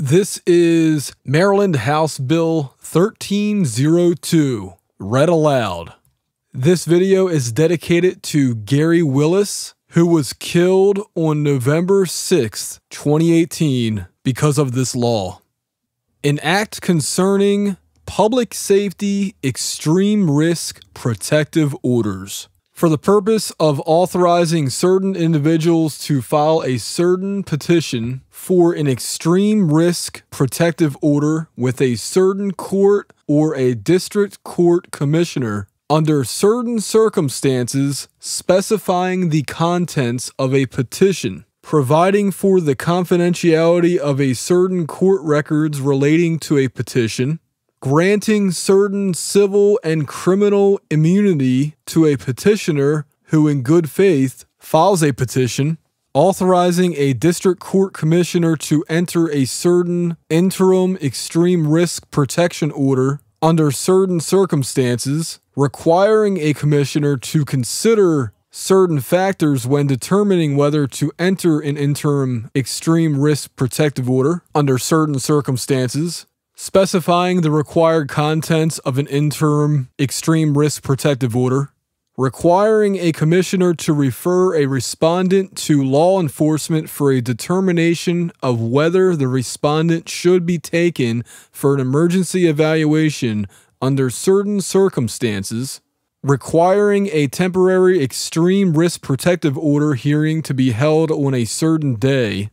This is Maryland House Bill 1302, read aloud. This video is dedicated to Gary Willis, who was killed on November 6, 2018, because of this law. An act concerning public safety extreme risk protective orders for the purpose of authorizing certain individuals to file a certain petition for an extreme risk protective order with a certain court or a district court commissioner under certain circumstances specifying the contents of a petition providing for the confidentiality of a certain court records relating to a petition granting certain civil and criminal immunity to a petitioner who, in good faith, files a petition, authorizing a district court commissioner to enter a certain interim extreme risk protection order under certain circumstances, requiring a commissioner to consider certain factors when determining whether to enter an interim extreme risk protective order under certain circumstances, specifying the required contents of an interim extreme risk protective order, requiring a commissioner to refer a respondent to law enforcement for a determination of whether the respondent should be taken for an emergency evaluation under certain circumstances, requiring a temporary extreme risk protective order hearing to be held on a certain day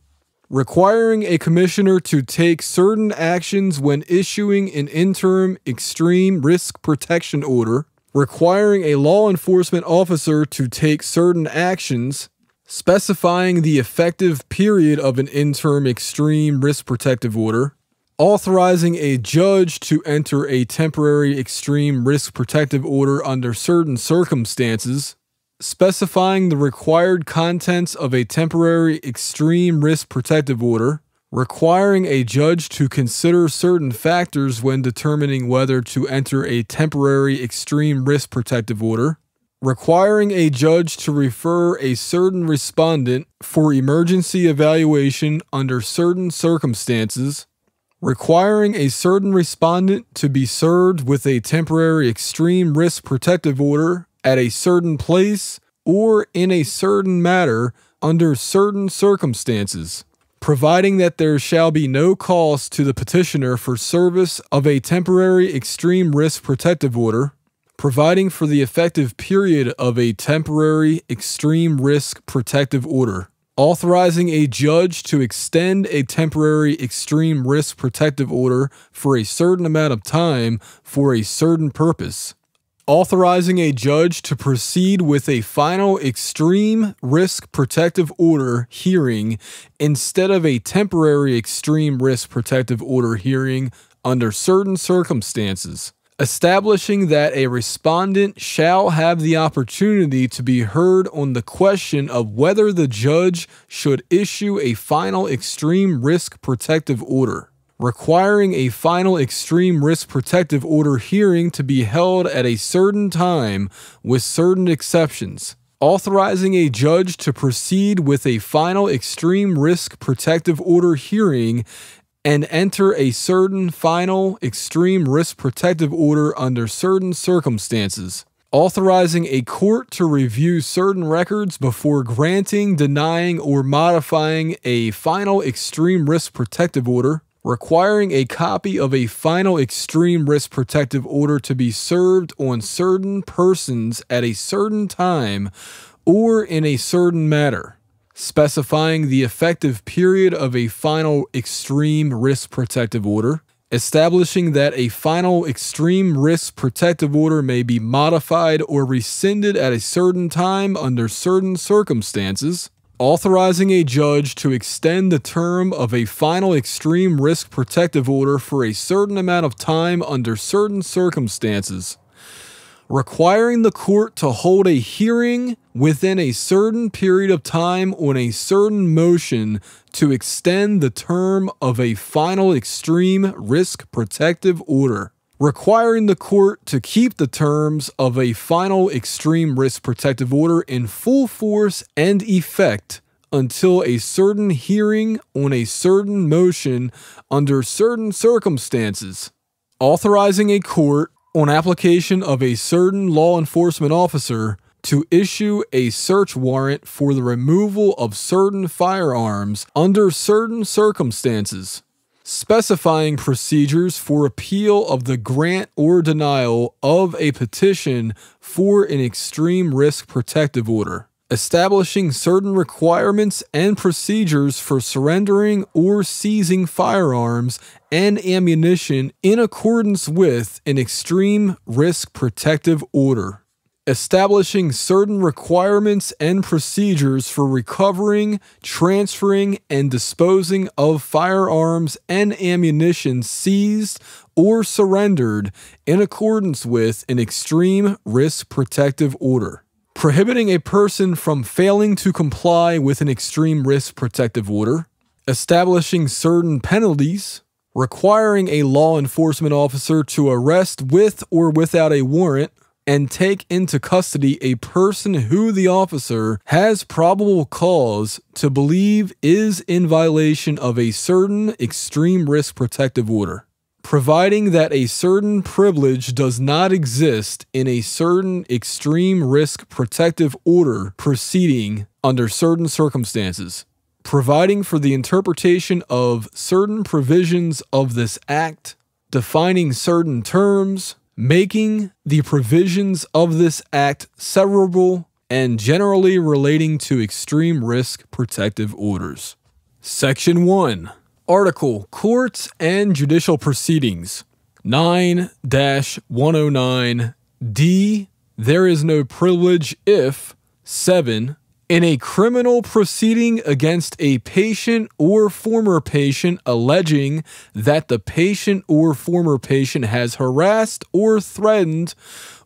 requiring a commissioner to take certain actions when issuing an interim extreme risk protection order, requiring a law enforcement officer to take certain actions, specifying the effective period of an interim extreme risk protective order, authorizing a judge to enter a temporary extreme risk protective order under certain circumstances, specifying the required contents of a temporary extreme risk protective order, requiring a judge to consider certain factors when determining whether to enter a temporary extreme risk protective order, requiring a judge to refer a certain respondent for emergency evaluation under certain circumstances, requiring a certain respondent to be served with a temporary extreme risk protective order at a certain place or in a certain matter under certain circumstances, providing that there shall be no cost to the petitioner for service of a temporary extreme risk protective order, providing for the effective period of a temporary extreme risk protective order, authorizing a judge to extend a temporary extreme risk protective order for a certain amount of time for a certain purpose authorizing a judge to proceed with a final extreme risk protective order hearing instead of a temporary extreme risk protective order hearing under certain circumstances. Establishing that a respondent shall have the opportunity to be heard on the question of whether the judge should issue a final extreme risk protective order requiring a final extreme risk protective order hearing to be held at a certain time with certain exceptions, authorizing a judge to proceed with a final extreme risk protective order hearing and enter a certain final extreme risk protective order under certain circumstances. Authorizing a court to review certain records before granting, denying, or modifying a final extreme risk protective order requiring a copy of a final extreme risk protective order to be served on certain persons at a certain time or in a certain matter, specifying the effective period of a final extreme risk protective order, establishing that a final extreme risk protective order may be modified or rescinded at a certain time under certain circumstances authorizing a judge to extend the term of a final extreme risk protective order for a certain amount of time under certain circumstances, requiring the court to hold a hearing within a certain period of time on a certain motion to extend the term of a final extreme risk protective order requiring the court to keep the terms of a final extreme risk protective order in full force and effect until a certain hearing on a certain motion under certain circumstances, authorizing a court on application of a certain law enforcement officer to issue a search warrant for the removal of certain firearms under certain circumstances, specifying procedures for appeal of the grant or denial of a petition for an extreme risk protective order, establishing certain requirements and procedures for surrendering or seizing firearms and ammunition in accordance with an extreme risk protective order establishing certain requirements and procedures for recovering, transferring, and disposing of firearms and ammunition seized or surrendered in accordance with an extreme risk protective order. Prohibiting a person from failing to comply with an extreme risk protective order, establishing certain penalties, requiring a law enforcement officer to arrest with or without a warrant, and take into custody a person who the officer has probable cause to believe is in violation of a certain extreme risk protective order. Providing that a certain privilege does not exist in a certain extreme risk protective order proceeding under certain circumstances. Providing for the interpretation of certain provisions of this act, defining certain terms, making the provisions of this act severable and generally relating to extreme risk protective orders. Section 1 Article Courts and Judicial Proceedings 9 109 D. There is no privilege if 7 in a criminal proceeding against a patient or former patient alleging that the patient or former patient has harassed or threatened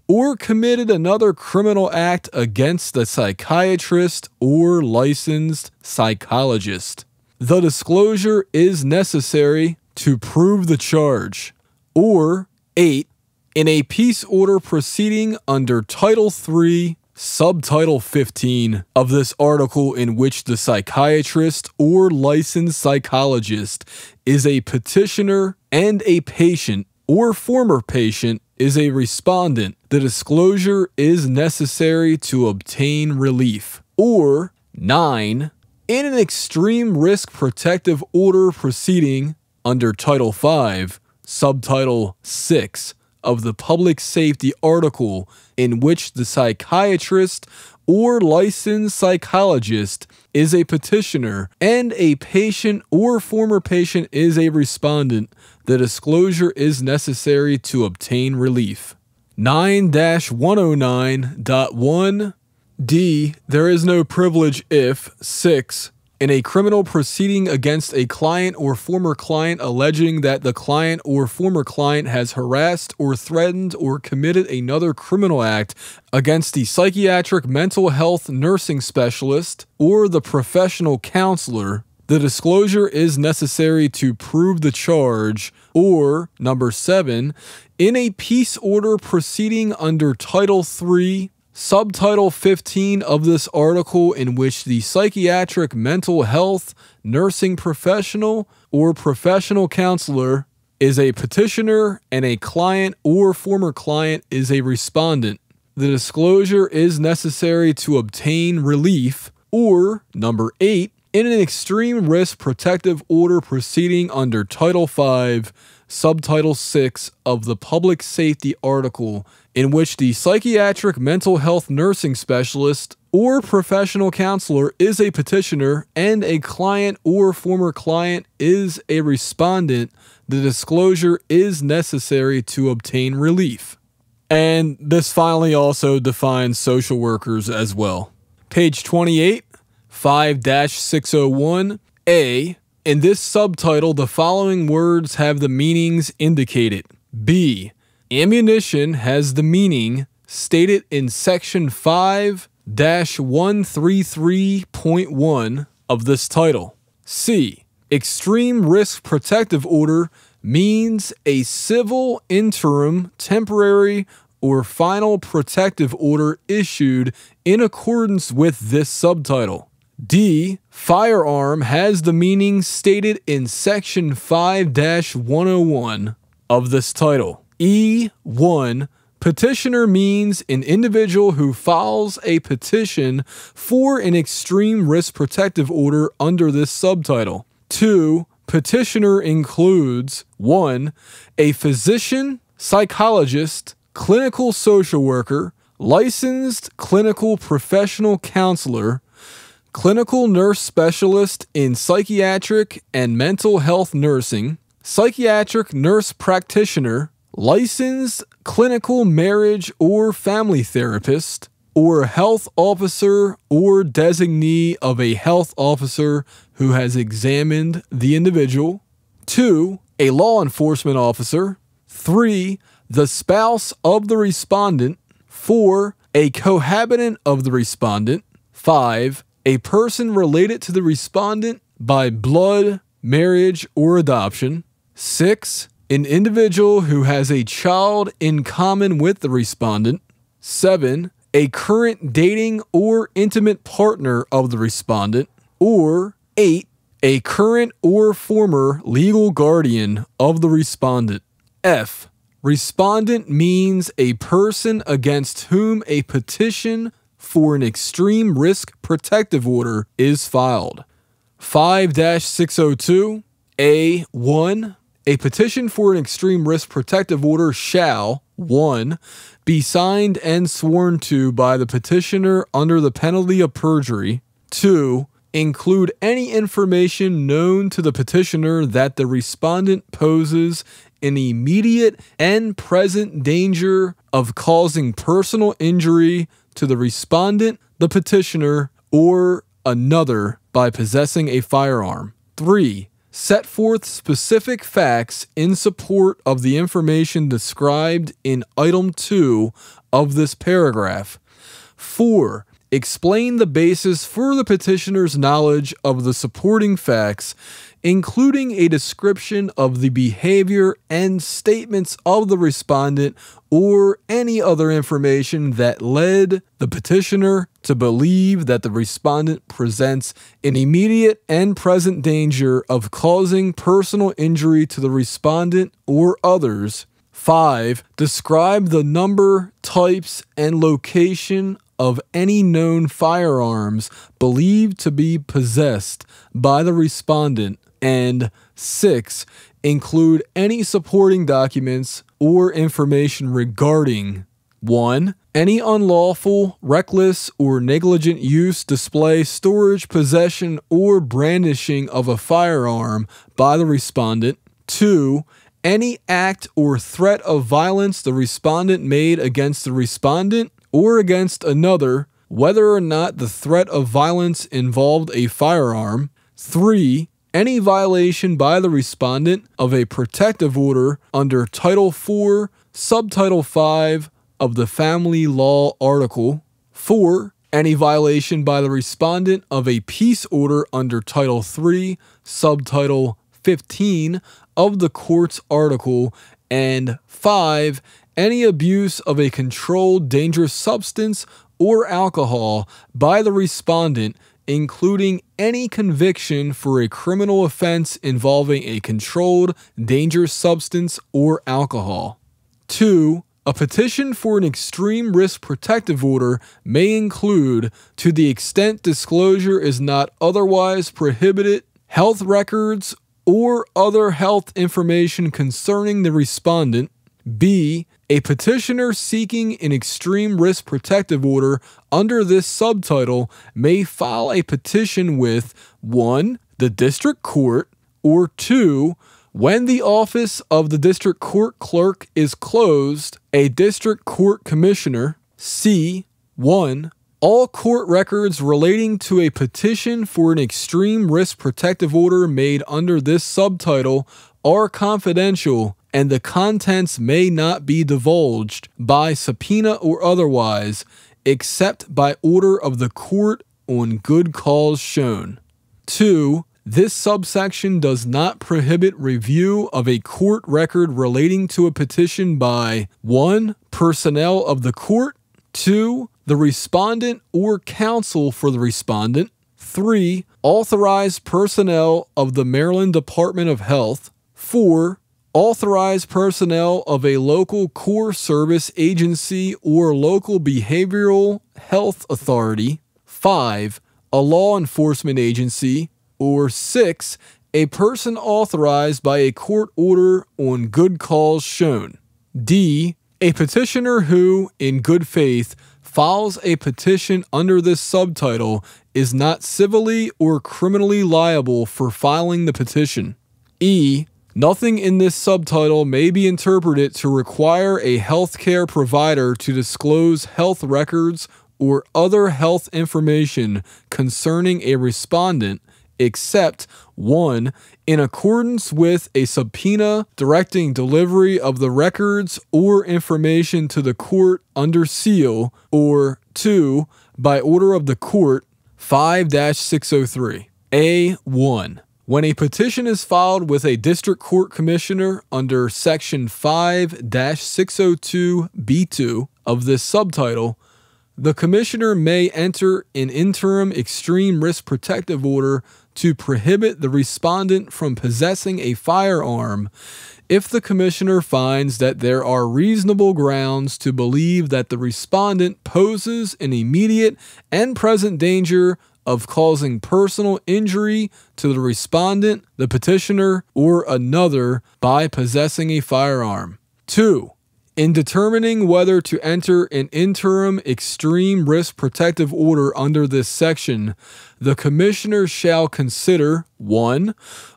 or committed another criminal act against the psychiatrist or licensed psychologist. The disclosure is necessary to prove the charge. Or 8. In a peace order proceeding under Title 3 Subtitle 15 of this article, in which the psychiatrist or licensed psychologist is a petitioner and a patient or former patient is a respondent, the disclosure is necessary to obtain relief. Or 9. In an extreme risk protective order proceeding under Title 5, Subtitle 6 of the public safety article in which the psychiatrist or licensed psychologist is a petitioner and a patient or former patient is a respondent, the disclosure is necessary to obtain relief. 9 109.1 D. There is no privilege if 6 in a criminal proceeding against a client or former client alleging that the client or former client has harassed or threatened or committed another criminal act against the psychiatric mental health nursing specialist or the professional counselor, the disclosure is necessary to prove the charge. Or, number seven, in a peace order proceeding under Title III, Subtitle 15 of this article, in which the psychiatric mental health nursing professional or professional counselor is a petitioner and a client or former client is a respondent. The disclosure is necessary to obtain relief. Or, number eight, in an extreme risk protective order proceeding under Title 5, Subtitle 6 of the Public Safety article in which the psychiatric mental health nursing specialist or professional counselor is a petitioner and a client or former client is a respondent, the disclosure is necessary to obtain relief. And this finally also defines social workers as well. Page 28, 5 601 A. In this subtitle, the following words have the meanings indicated. B. Ammunition has the meaning stated in section 5 133.1 of this title. C. Extreme Risk Protective Order means a civil interim, temporary, or final protective order issued in accordance with this subtitle. D. Firearm has the meaning stated in Section 5 101 of this title. E. 1. Petitioner means an individual who files a petition for an extreme risk protective order under this subtitle. 2. Petitioner includes 1. A physician, psychologist, clinical social worker, licensed clinical professional counselor, clinical nurse specialist in psychiatric and mental health nursing, psychiatric nurse practitioner, licensed clinical marriage or family therapist, or health officer or designee of a health officer who has examined the individual. Two, a law enforcement officer. Three, the spouse of the respondent. Four, a cohabitant of the respondent. Five, a person related to the respondent by blood, marriage, or adoption. Six, an individual who has a child in common with the respondent. Seven, a current dating or intimate partner of the respondent. Or eight, a current or former legal guardian of the respondent. F. Respondent means a person against whom a petition for an extreme risk protective order is filed. 5 602 A1 a petition for an extreme risk protective order shall 1. Be signed and sworn to by the petitioner under the penalty of perjury. 2. Include any information known to the petitioner that the respondent poses an immediate and present danger of causing personal injury to the respondent, the petitioner, or another by possessing a firearm. 3 set forth specific facts in support of the information described in item 2 of this paragraph. 4. Explain the basis for the petitioner's knowledge of the supporting facts including a description of the behavior and statements of the respondent or any other information that led the petitioner to believe that the respondent presents an immediate and present danger of causing personal injury to the respondent or others. 5. Describe the number, types, and location of any known firearms believed to be possessed by the respondent and six, include any supporting documents or information regarding 1. Any unlawful, reckless, or negligent use, display, storage, possession, or brandishing of a firearm by the respondent. 2. Any act or threat of violence the respondent made against the respondent or against another, whether or not the threat of violence involved a firearm. 3 any violation by the respondent of a protective order under Title IV, Subtitle 5 of the Family Law Article. 4. Any violation by the respondent of a peace order under Title III, Subtitle 15 of the Court's Article. And 5. Any abuse of a controlled dangerous substance or alcohol by the respondent including any conviction for a criminal offense involving a controlled, dangerous substance or alcohol. 2. A petition for an extreme risk protective order may include, to the extent disclosure is not otherwise prohibited, health records or other health information concerning the respondent. B. A petitioner seeking an extreme risk protective order under this subtitle may file a petition with 1. the district court, or 2. When the office of the district court clerk is closed, a district court commissioner. C. 1. All court records relating to a petition for an extreme risk protective order made under this subtitle are confidential and the contents may not be divulged by subpoena or otherwise, except by order of the court on good cause shown. 2. This subsection does not prohibit review of a court record relating to a petition by 1. Personnel of the court, 2. The respondent or counsel for the respondent, 3. Authorized personnel of the Maryland Department of Health. 4. Authorized personnel of a local core service agency or local behavioral health authority. 5. A law enforcement agency. Or 6. A person authorized by a court order on good cause shown. D. A petitioner who, in good faith, files a petition under this subtitle is not civilly or criminally liable for filing the petition. E. Nothing in this subtitle may be interpreted to require a healthcare provider to disclose health records or other health information concerning a respondent except 1. In accordance with a subpoena directing delivery of the records or information to the court under seal, or 2. By order of the court 5 603. A1. When a petition is filed with a district court commissioner under section 5 602B2 of this subtitle, the commissioner may enter an interim extreme risk protective order to prohibit the respondent from possessing a firearm if the commissioner finds that there are reasonable grounds to believe that the respondent poses an immediate and present danger of causing personal injury to the respondent, the petitioner, or another by possessing a firearm. 2. In determining whether to enter an interim extreme risk protective order under this section, the Commissioner shall consider 1.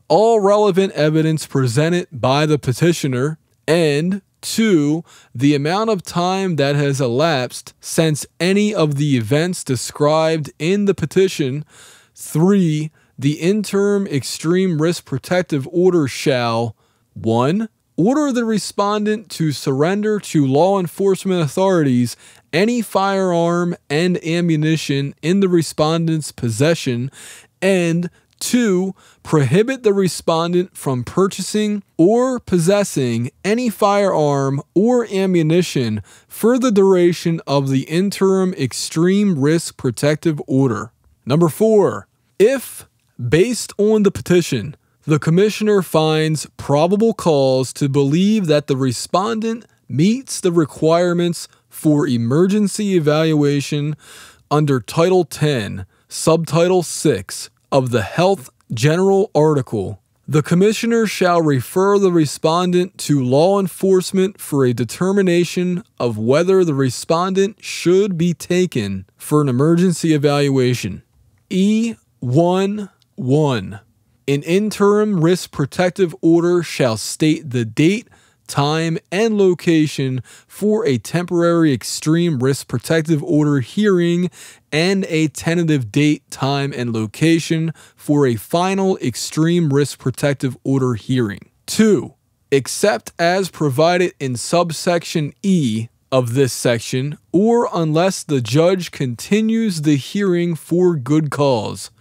All relevant evidence presented by the petitioner, and 2. The amount of time that has elapsed since any of the events described in the petition. 3. The interim extreme risk protective order shall 1 order the respondent to surrender to law enforcement authorities any firearm and ammunition in the respondent's possession, and two, prohibit the respondent from purchasing or possessing any firearm or ammunition for the duration of the interim extreme risk protective order. Number four, if based on the petition, the Commissioner finds probable cause to believe that the respondent meets the requirements for emergency evaluation under Title 10, Subtitle 6 of the Health General Article. The Commissioner shall refer the respondent to law enforcement for a determination of whether the respondent should be taken for an emergency evaluation. E1 1. An interim risk protective order shall state the date, time, and location for a temporary extreme risk protective order hearing and a tentative date, time, and location for a final extreme risk protective order hearing. 2. Except as provided in subsection E of this section, or unless the judge continues the hearing for good cause.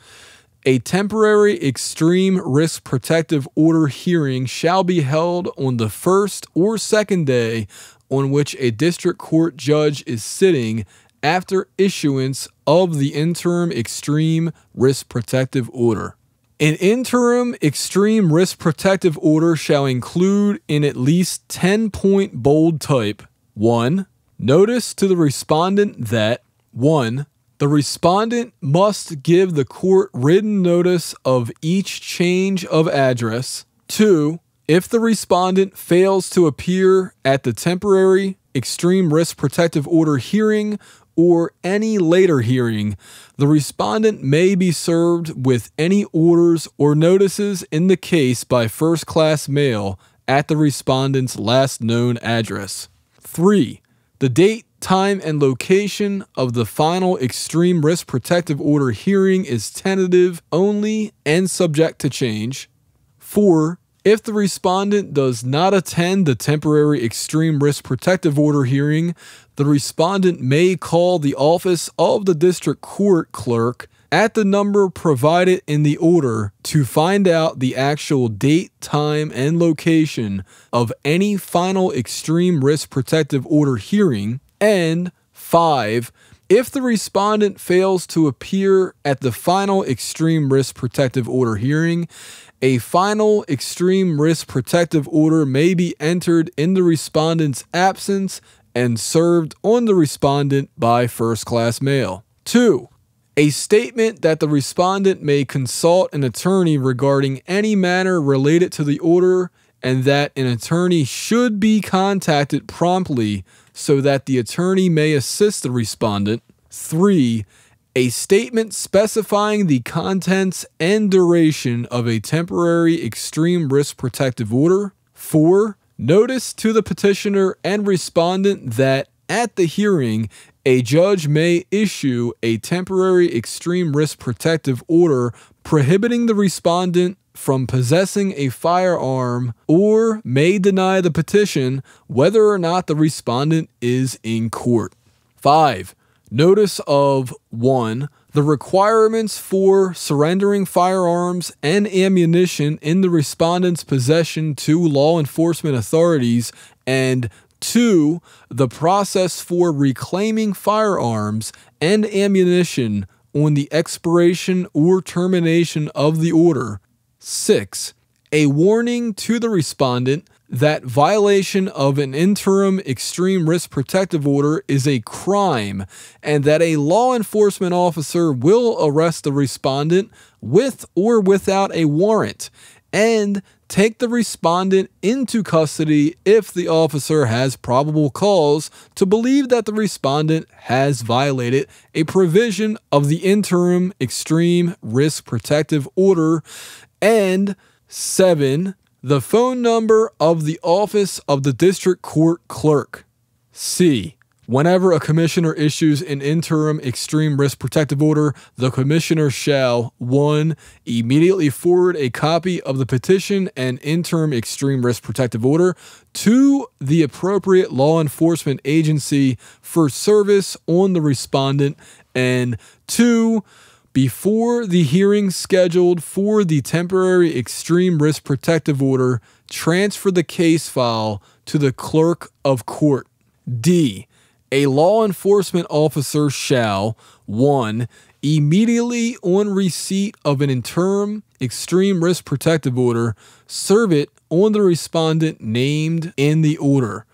A temporary extreme risk protective order hearing shall be held on the first or second day on which a district court judge is sitting after issuance of the interim extreme risk protective order. An interim extreme risk protective order shall include in at least 10 point bold type 1. Notice to the respondent that 1 the respondent must give the court written notice of each change of address. Two, if the respondent fails to appear at the temporary extreme risk protective order hearing or any later hearing, the respondent may be served with any orders or notices in the case by first class mail at the respondent's last known address. 3. The date Time and location of the final extreme risk protective order hearing is tentative only and subject to change. 4. If the respondent does not attend the temporary extreme risk protective order hearing, the respondent may call the office of the district court clerk at the number provided in the order to find out the actual date, time, and location of any final extreme risk protective order hearing and five, If the respondent fails to appear at the final extreme risk protective order hearing, a final extreme risk protective order may be entered in the respondent's absence and served on the respondent by first class mail. 2. A statement that the respondent may consult an attorney regarding any matter related to the order and that an attorney should be contacted promptly so that the attorney may assist the respondent. 3. A statement specifying the contents and duration of a temporary extreme risk protective order. 4. Notice to the petitioner and respondent that at the hearing, a judge may issue a temporary extreme risk protective order prohibiting the respondent from possessing a firearm or may deny the petition whether or not the respondent is in court. 5. Notice of 1. The requirements for surrendering firearms and ammunition in the respondent's possession to law enforcement authorities, and 2. The process for reclaiming firearms and ammunition on the expiration or termination of the order 6. A warning to the respondent that violation of an interim extreme risk protective order is a crime and that a law enforcement officer will arrest the respondent with or without a warrant and take the respondent into custody if the officer has probable cause to believe that the respondent has violated a provision of the interim extreme risk protective order and seven, the phone number of the office of the district court clerk. C. Whenever a commissioner issues an interim extreme risk protective order, the commissioner shall 1. immediately forward a copy of the petition and interim extreme risk protective order to the appropriate law enforcement agency for service on the respondent, and 2 before the hearing scheduled for the temporary extreme risk protective order, transfer the case file to the clerk of court. D. A law enforcement officer shall 1. Immediately on receipt of an interim extreme risk protective order, serve it on the respondent named in the order.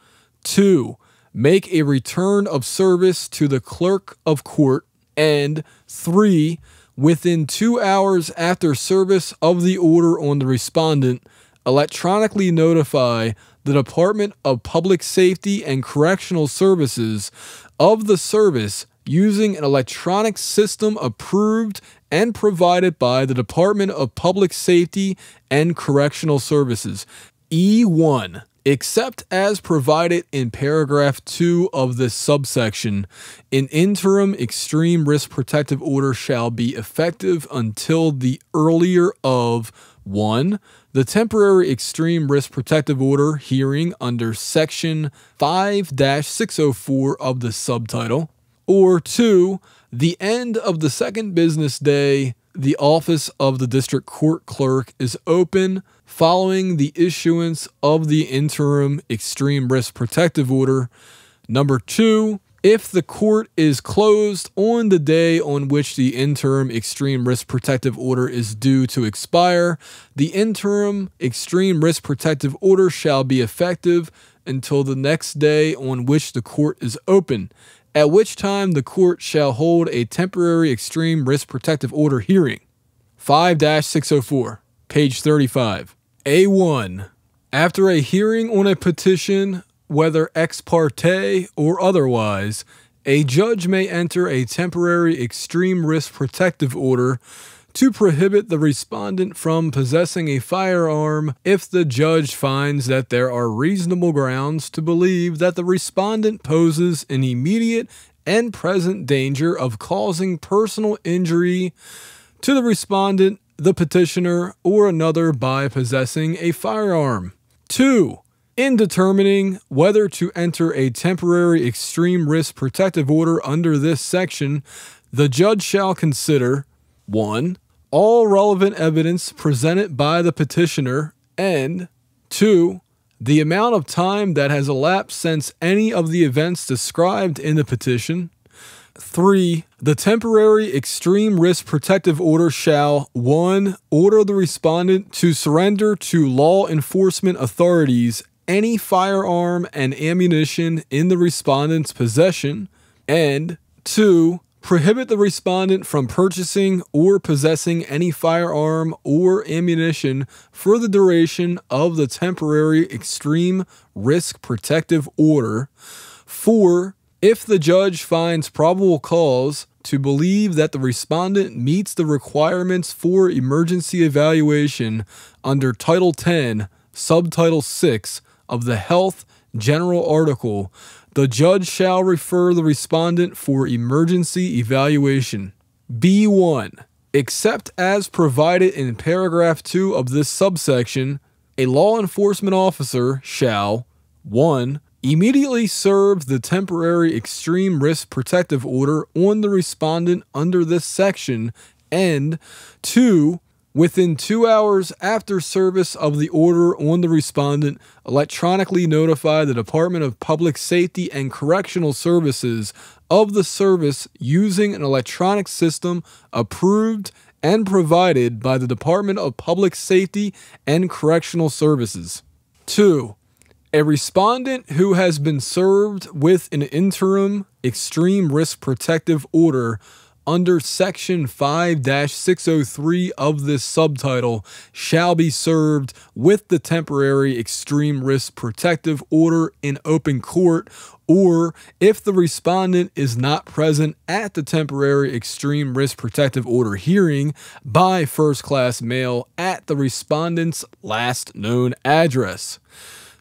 2. Make a return of service to the clerk of court and three, within two hours after service of the order on the respondent, electronically notify the Department of Public Safety and Correctional Services of the service using an electronic system approved and provided by the Department of Public Safety and Correctional Services. E1 Except as provided in paragraph 2 of this subsection, an interim extreme risk protective order shall be effective until the earlier of 1. The temporary extreme risk protective order hearing under section 5 604 of the subtitle, or 2. The end of the second business day, the office of the district court clerk is open following the issuance of the interim extreme risk protective order. Number two, if the court is closed on the day on which the interim extreme risk protective order is due to expire, the interim extreme risk protective order shall be effective until the next day on which the court is open, at which time the court shall hold a temporary extreme risk protective order hearing. 5 604, page 35. A1. After a hearing on a petition, whether ex parte or otherwise, a judge may enter a temporary extreme risk protective order to prohibit the respondent from possessing a firearm if the judge finds that there are reasonable grounds to believe that the respondent poses an immediate and present danger of causing personal injury to the respondent the petitioner or another by possessing a firearm. 2. In determining whether to enter a temporary extreme risk protective order under this section, the judge shall consider 1. All relevant evidence presented by the petitioner, and 2. The amount of time that has elapsed since any of the events described in the petition. Three, the temporary extreme risk protective order shall 1. Order the respondent to surrender to law enforcement authorities any firearm and ammunition in the respondent's possession, and 2. Prohibit the respondent from purchasing or possessing any firearm or ammunition for the duration of the temporary extreme risk protective order. 4 if the judge finds probable cause to believe that the respondent meets the requirements for emergency evaluation under Title 10, Subtitle 6 of the Health General Article, the judge shall refer the respondent for emergency evaluation. B1. Except as provided in paragraph 2 of this subsection, a law enforcement officer shall 1 immediately served the temporary extreme risk protective order on the respondent under this section, and two, within two hours after service of the order on the respondent, electronically notify the Department of Public Safety and Correctional Services of the service using an electronic system approved and provided by the Department of Public Safety and Correctional Services. 2 a respondent who has been served with an interim extreme risk protective order under Section 5 603 of this subtitle shall be served with the temporary extreme risk protective order in open court, or if the respondent is not present at the temporary extreme risk protective order hearing, by first class mail at the respondent's last known address.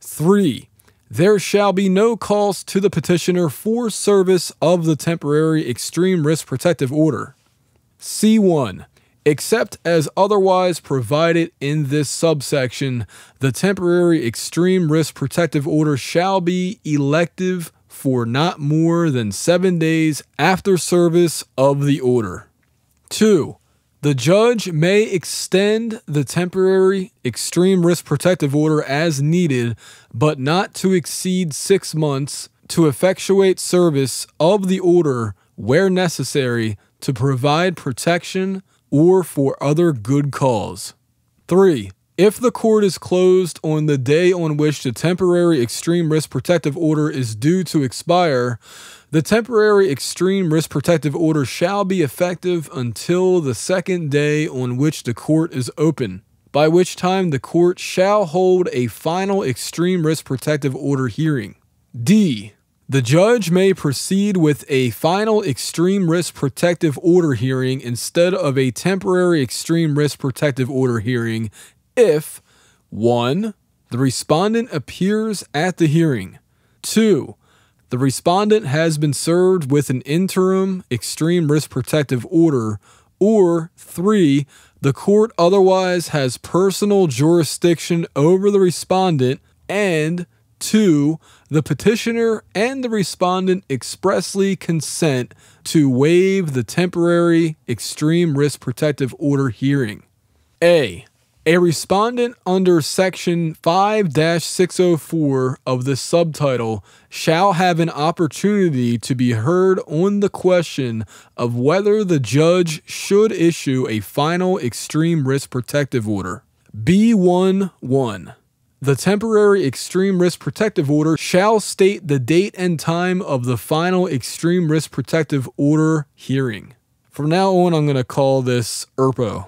3. There shall be no calls to the petitioner for service of the temporary extreme risk protective order. C1. Except as otherwise provided in this subsection, the temporary extreme risk protective order shall be elective for not more than seven days after service of the order. 2. The judge may extend the temporary extreme risk protective order as needed, but not to exceed six months to effectuate service of the order where necessary to provide protection or for other good cause. 3. If the court is closed on the day on which the temporary extreme risk protective order is due to expire, the temporary extreme risk protective order shall be effective until the second day on which the court is open, by which time the court shall hold a final extreme risk protective order hearing. D. The judge may proceed with a final extreme risk protective order hearing instead of a temporary extreme risk protective order hearing if 1. The respondent appears at the hearing. 2 the respondent has been served with an interim extreme risk protective order, or three, the court otherwise has personal jurisdiction over the respondent, and two, the petitioner and the respondent expressly consent to waive the temporary extreme risk protective order hearing. A. A respondent under Section 5 604 of the subtitle shall have an opportunity to be heard on the question of whether the judge should issue a final extreme risk protective order. B1 1. The temporary extreme risk protective order shall state the date and time of the final extreme risk protective order hearing. From now on, I'm going to call this ERPO.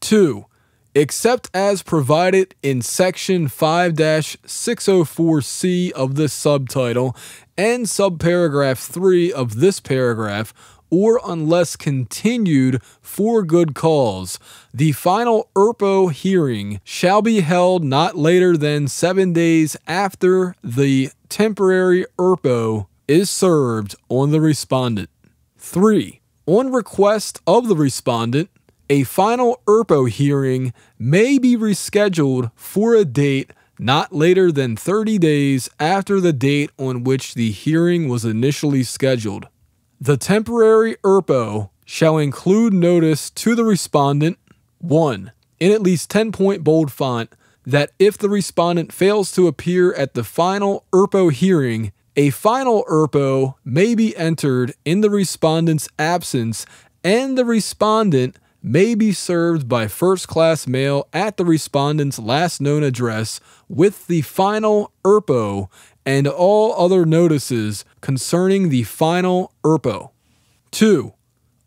2 except as provided in section 5 604C of this subtitle and subparagraph 3 of this paragraph, or unless continued for good cause. The final ERPO hearing shall be held not later than seven days after the temporary ERPO is served on the respondent. 3. On request of the respondent, a final ERPO hearing may be rescheduled for a date not later than 30 days after the date on which the hearing was initially scheduled. The temporary ERPO shall include notice to the respondent 1. In at least 10 point bold font that if the respondent fails to appear at the final ERPO hearing, A final ERPO may be entered in the respondent's absence, and the respondent may be served by first class mail at the respondent's last known address with the final ERPO and all other notices concerning the final ERPO. 2.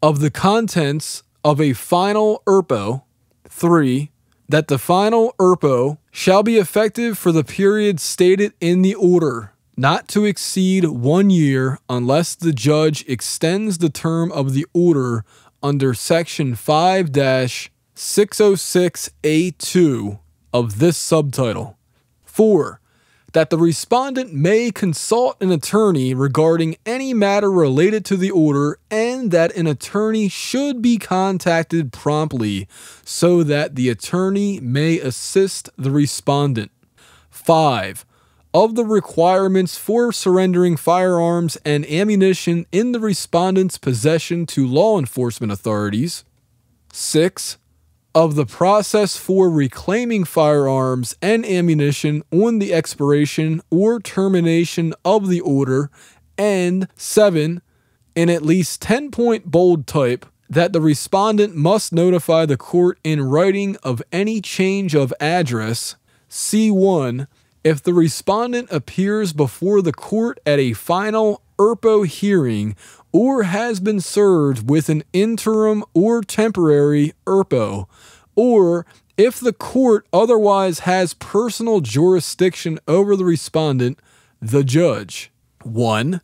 Of the contents of a final ERPO. 3. That the final ERPO shall be effective for the period stated in the order, not to exceed one year unless the judge extends the term of the order under Section 5 606A2 of this subtitle. 4. That the respondent may consult an attorney regarding any matter related to the order, and that an attorney should be contacted promptly so that the attorney may assist the respondent. 5 of the requirements for surrendering firearms and ammunition in the respondent's possession to law enforcement authorities. 6. Of the process for reclaiming firearms and ammunition on the expiration or termination of the order. And 7. In at least 10 point bold type, that the respondent must notify the court in writing of any change of address. C1 if the respondent appears before the court at a final ERPO hearing or has been served with an interim or temporary ERPO, or if the court otherwise has personal jurisdiction over the respondent, the judge 1.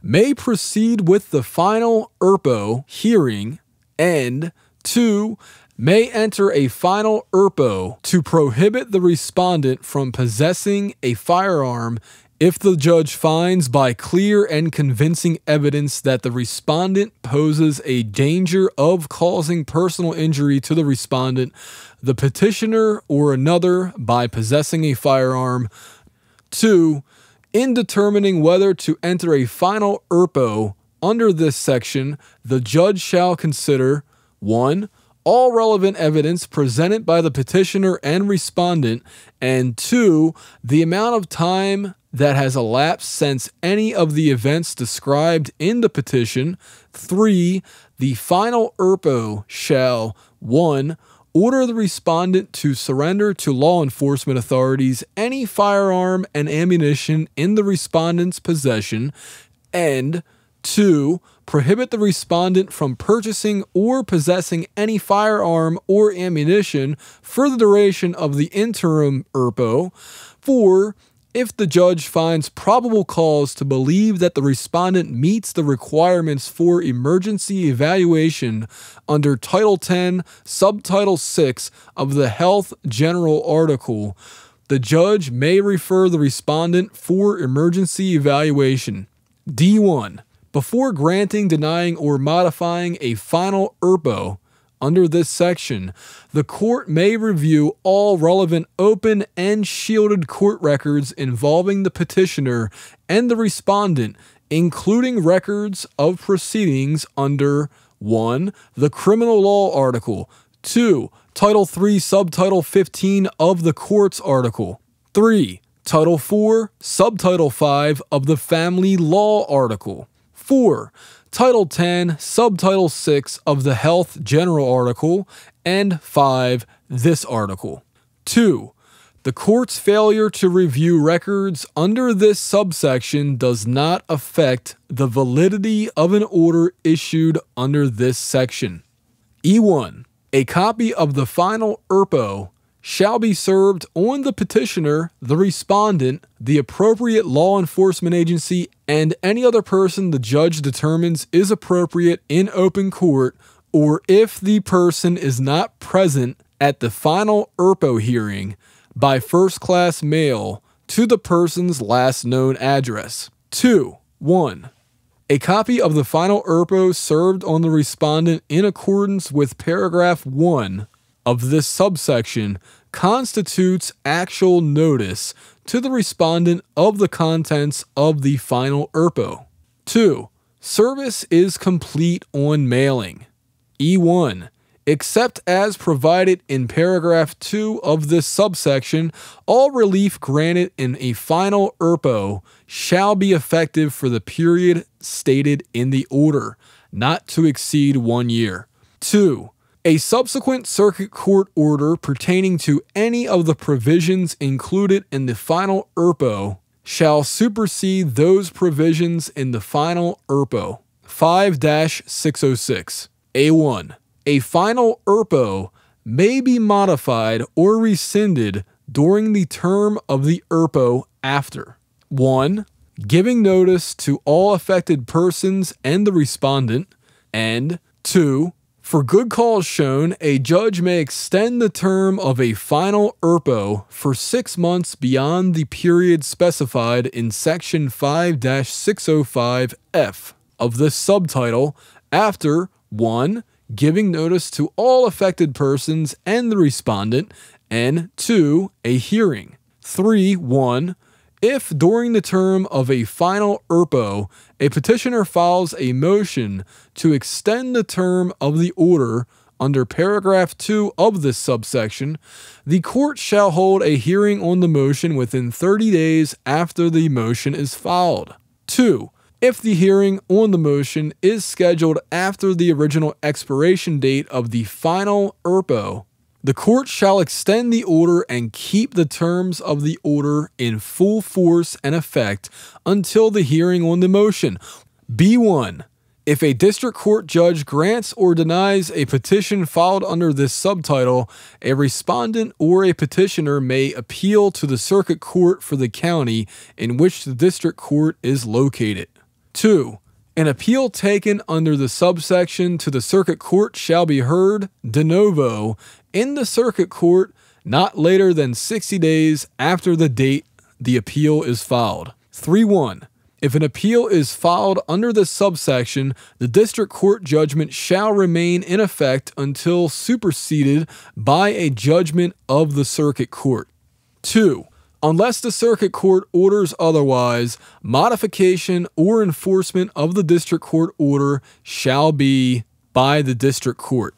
may proceed with the final ERPO hearing, and 2 may enter a final ERPO to prohibit the respondent from possessing a firearm if the judge finds by clear and convincing evidence that the respondent poses a danger of causing personal injury to the respondent, the petitioner, or another by possessing a firearm. 2. In determining whether to enter a final ERPO under this section, the judge shall consider 1 all relevant evidence presented by the petitioner and respondent, and two, the amount of time that has elapsed since any of the events described in the petition. Three, the final ERPO shall 1. Order the respondent to surrender to law enforcement authorities any firearm and ammunition in the respondent's possession, and 2 prohibit the respondent from purchasing or possessing any firearm or ammunition for the duration of the interim ERPO. Four, if the judge finds probable cause to believe that the respondent meets the requirements for emergency evaluation under Title 10, Subtitle 6 of the Health General Article, the judge may refer the respondent for emergency evaluation. D1 before granting, denying, or modifying a final ERPO under this section, the court may review all relevant open and shielded court records involving the petitioner and the respondent, including records of proceedings under 1. The Criminal Law Article, 2. Title 3, Subtitle 15 of the Courts Article, 3. Title 4, Subtitle 5 of the Family Law Article. 4. Title 10, Subtitle 6 of the Health General article, and 5. This article. 2. The court's failure to review records under this subsection does not affect the validity of an order issued under this section. E1. A copy of the final ERPO shall be served on the petitioner, the respondent, the appropriate law enforcement agency, and any other person the judge determines is appropriate in open court, or if the person is not present at the final ERPO hearing by first class mail to the person's last known address. 2. 1. A copy of the final ERPO served on the respondent in accordance with paragraph 1 of this subsection constitutes actual notice to the respondent of the contents of the final ERPO. 2. Service is complete on mailing. E1. Except as provided in paragraph 2 of this subsection, all relief granted in a final ERPO shall be effective for the period stated in the order, not to exceed one year. 2. A subsequent circuit court order pertaining to any of the provisions included in the final ERPO shall supersede those provisions in the final ERPO. 5 606. A1 a final ERPO may be modified or rescinded during the term of the ERPO after 1. Giving notice to all affected persons and the respondent, and 2. For good cause shown, a judge may extend the term of a final ERPO for six months beyond the period specified in Section 5 605F of this subtitle after 1 giving notice to all affected persons and the respondent, and 2. A hearing. 3. 1. If during the term of a final ERPO, a petitioner files a motion to extend the term of the order under paragraph 2 of this subsection, the court shall hold a hearing on the motion within 30 days after the motion is filed. 2 if the hearing on the motion is scheduled after the original expiration date of the final ERPO, the court shall extend the order and keep the terms of the order in full force and effect until the hearing on the motion. B1. If a district court judge grants or denies a petition filed under this subtitle, a respondent or a petitioner may appeal to the circuit court for the county in which the district court is located. 2. An appeal taken under the subsection to the circuit court shall be heard de novo in the circuit court not later than 60 days after the date the appeal is filed. 3 1. If an appeal is filed under this subsection, the district court judgment shall remain in effect until superseded by a judgment of the circuit court. 2. Unless the circuit court orders otherwise, modification or enforcement of the district court order shall be by the district court.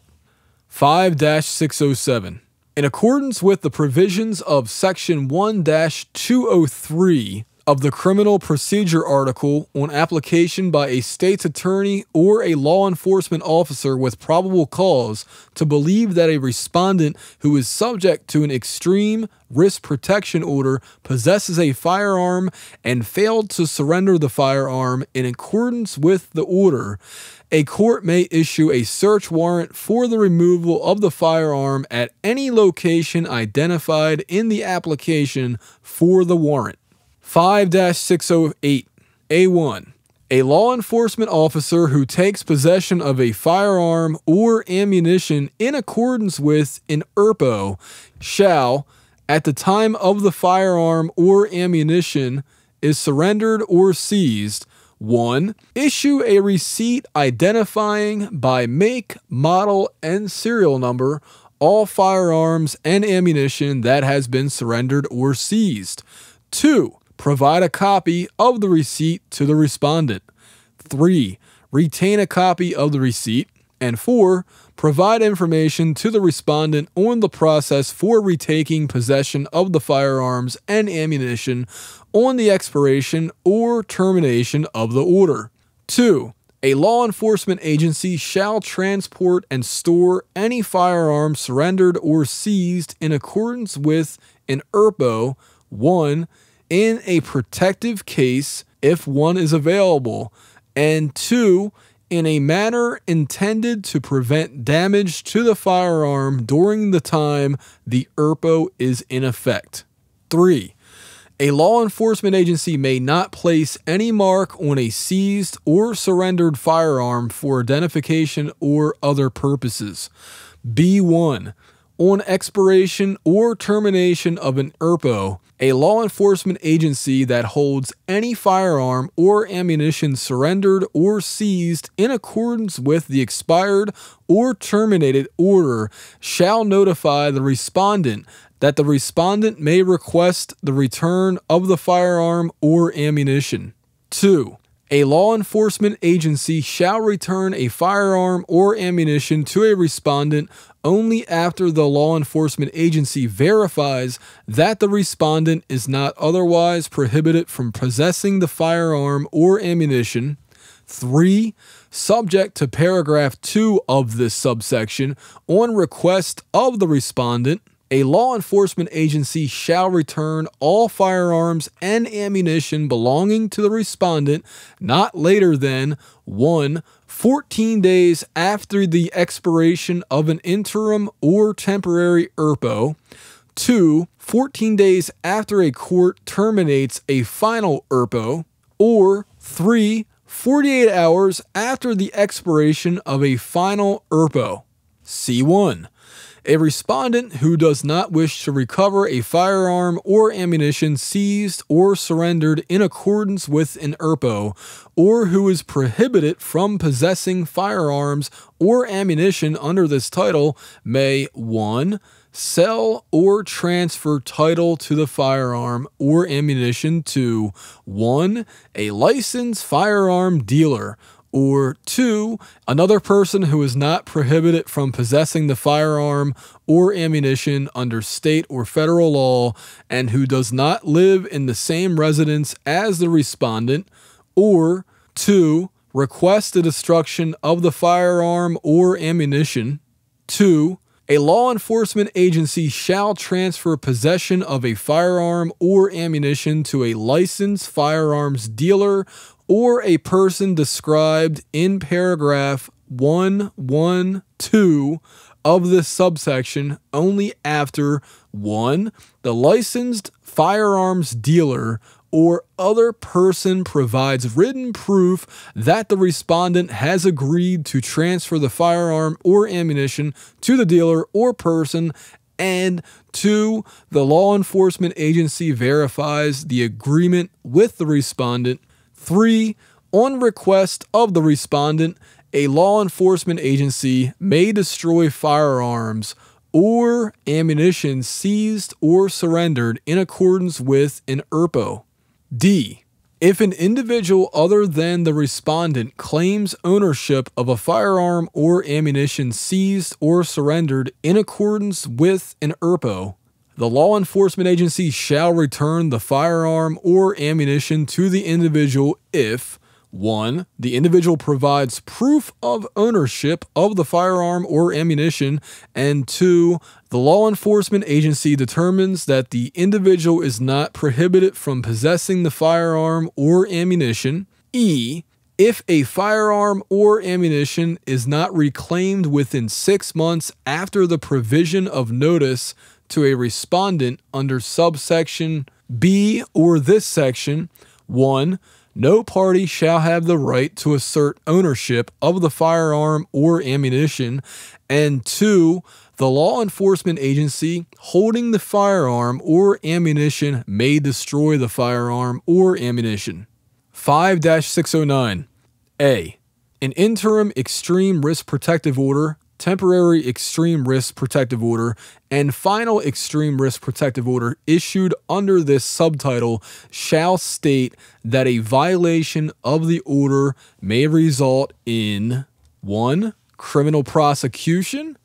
5 607. In accordance with the provisions of Section 1 203 of the criminal procedure article on application by a state's attorney or a law enforcement officer with probable cause to believe that a respondent who is subject to an extreme risk protection order possesses a firearm and failed to surrender the firearm in accordance with the order. A court may issue a search warrant for the removal of the firearm at any location identified in the application for the warrant. 5 608 A1. A law enforcement officer who takes possession of a firearm or ammunition in accordance with an ERPO shall, at the time of the firearm or ammunition is surrendered or seized, 1. Issue a receipt identifying by make, model, and serial number all firearms and ammunition that has been surrendered or seized. 2 Provide a copy of the receipt to the respondent. 3. Retain a copy of the receipt. And 4. Provide information to the respondent on the process for retaking possession of the firearms and ammunition on the expiration or termination of the order. 2. A law enforcement agency shall transport and store any firearm surrendered or seized in accordance with an ERPO 1 in a protective case if one is available, and two, in a manner intended to prevent damage to the firearm during the time the ERPO is in effect. 3. A law enforcement agency may not place any mark on a seized or surrendered firearm for identification or other purposes. B1 on expiration or termination of an ERPO, a law enforcement agency that holds any firearm or ammunition surrendered or seized in accordance with the expired or terminated order shall notify the respondent that the respondent may request the return of the firearm or ammunition. 2. A law enforcement agency shall return a firearm or ammunition to a respondent only after the law enforcement agency verifies that the respondent is not otherwise prohibited from possessing the firearm or ammunition. 3. Subject to paragraph 2 of this subsection, on request of the respondent, a law enforcement agency shall return all firearms and ammunition belonging to the respondent not later than 1. 14 days after the expiration of an interim or temporary ERPO. 2. 14 days after a court terminates a final ERPO. Or 3. 48 hours after the expiration of a final ERPO. C1. A respondent who does not wish to recover a firearm or ammunition seized or surrendered in accordance with an ERPO, or who is prohibited from possessing firearms or ammunition under this title may 1 sell or transfer title to the firearm or ammunition to 1 a licensed firearm dealer or two, another person who is not prohibited from possessing the firearm or ammunition under state or federal law and who does not live in the same residence as the respondent, or two, request the destruction of the firearm or ammunition. Two, a law enforcement agency shall transfer possession of a firearm or ammunition to a licensed firearms dealer or a person described in paragraph 112 of this subsection only after 1. The licensed firearms dealer or other person provides written proof that the respondent has agreed to transfer the firearm or ammunition to the dealer or person and two, the law enforcement agency verifies the agreement with the respondent Three, on request of the respondent, a law enforcement agency may destroy firearms or ammunition seized or surrendered in accordance with an ERPO. D. If an individual other than the respondent claims ownership of a firearm or ammunition seized or surrendered in accordance with an ERPO, the law enforcement agency shall return the firearm or ammunition to the individual if 1. The individual provides proof of ownership of the firearm or ammunition, and 2. The law enforcement agency determines that the individual is not prohibited from possessing the firearm or ammunition. E. If a firearm or ammunition is not reclaimed within six months after the provision of notice to a respondent under subsection B or this section 1. No party shall have the right to assert ownership of the firearm or ammunition. And 2. The law enforcement agency holding the firearm or ammunition may destroy the firearm or ammunition. 5 609. A. An interim extreme risk protective order temporary extreme risk protective order, and final extreme risk protective order issued under this subtitle shall state that a violation of the order may result in 1. criminal prosecution,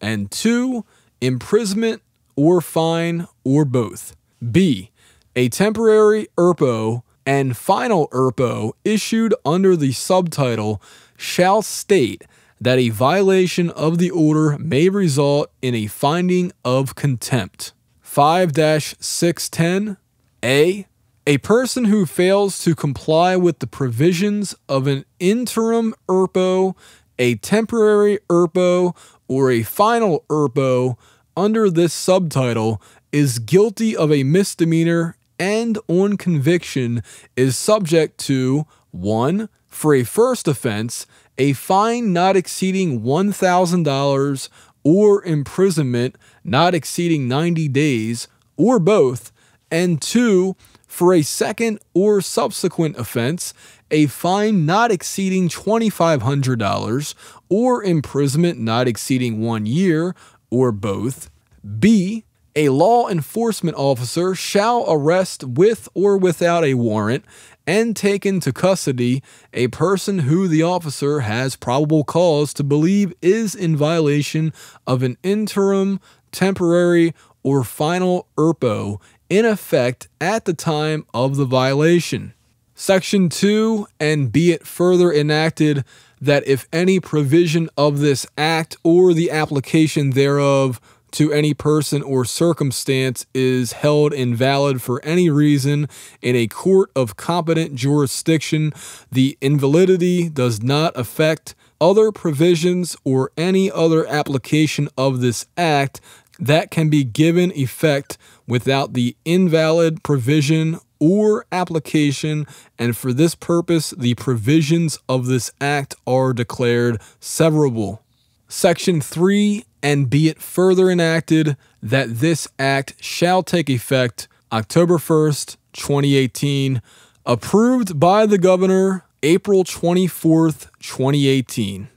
and 2. imprisonment or fine or both. B. A temporary ERPO and final ERPO issued under the subtitle shall state that a violation of the order may result in a finding of contempt. 5 610 A. A person who fails to comply with the provisions of an interim ERPO, a temporary ERPO, or a final ERPO under this subtitle is guilty of a misdemeanor and on conviction is subject to 1. For a first offense, a fine not exceeding $1,000 or imprisonment not exceeding 90 days or both, and two, for a second or subsequent offense, a fine not exceeding $2,500 or imprisonment not exceeding one year or both. B. A law enforcement officer shall arrest with or without a warrant and take into custody a person who the officer has probable cause to believe is in violation of an interim, temporary, or final ERPO in effect at the time of the violation. Section 2, and be it further enacted that if any provision of this act or the application thereof to any person or circumstance is held invalid for any reason in a court of competent jurisdiction, the invalidity does not affect other provisions or any other application of this act that can be given effect without the invalid provision or application, and for this purpose, the provisions of this act are declared severable. Section 3 and be it further enacted that this act shall take effect October 1st, 2018, approved by the governor April 24th, 2018.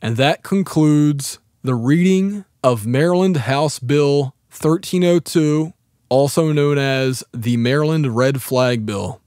And that concludes the reading of Maryland House Bill 1302, also known as the Maryland Red Flag Bill.